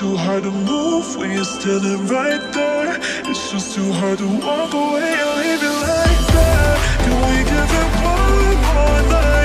Too hard to move when you're standing right there. It's just too hard to walk away and leave it like that. Can we give it one more night?